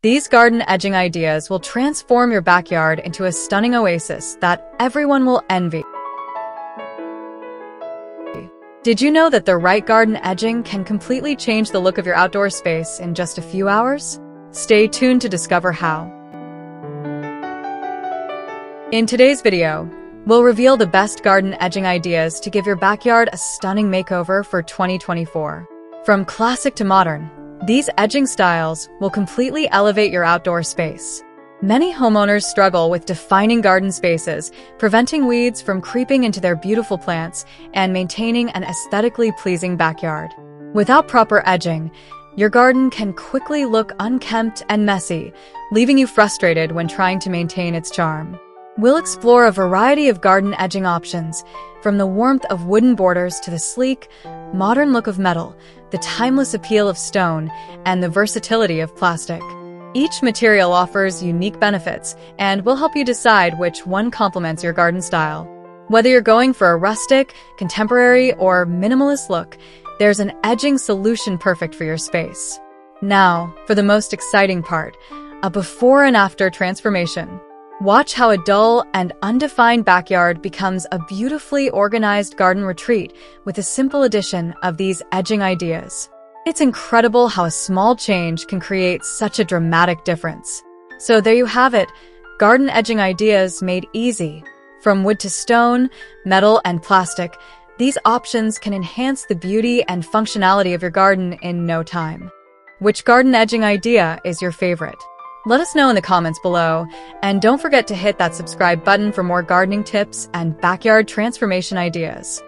These garden edging ideas will transform your backyard into a stunning oasis that everyone will envy. Did you know that the right garden edging can completely change the look of your outdoor space in just a few hours? Stay tuned to discover how. In today's video, we'll reveal the best garden edging ideas to give your backyard a stunning makeover for 2024. From classic to modern, these edging styles will completely elevate your outdoor space. Many homeowners struggle with defining garden spaces, preventing weeds from creeping into their beautiful plants, and maintaining an aesthetically pleasing backyard. Without proper edging, your garden can quickly look unkempt and messy, leaving you frustrated when trying to maintain its charm. We'll explore a variety of garden edging options, from the warmth of wooden borders to the sleek, modern look of metal, the timeless appeal of stone, and the versatility of plastic. Each material offers unique benefits, and will help you decide which one complements your garden style. Whether you're going for a rustic, contemporary, or minimalist look, there's an edging solution perfect for your space. Now, for the most exciting part, a before and after transformation. Watch how a dull and undefined backyard becomes a beautifully organized garden retreat with a simple addition of these edging ideas. It's incredible how a small change can create such a dramatic difference. So there you have it, garden edging ideas made easy. From wood to stone, metal, and plastic, these options can enhance the beauty and functionality of your garden in no time. Which garden edging idea is your favorite? Let us know in the comments below, and don't forget to hit that subscribe button for more gardening tips and backyard transformation ideas.